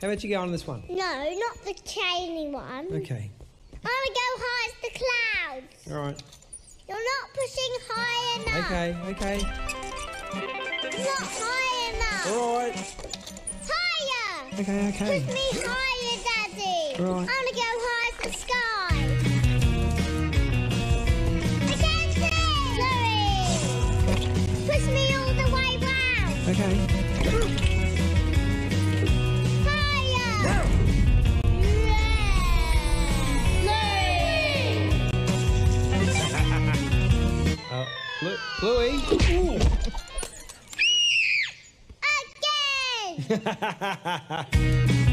How about you go on this one? No, not the chainy one. Okay. I want to go high as the clouds. All right. You're not pushing high enough. Okay. Okay. Not high enough. All right. Higher. Okay. Okay. Push me higher, Daddy. Right. I want to go high as the sky. I see. Chloe. Push me all the way round. Okay. Chloe. Again.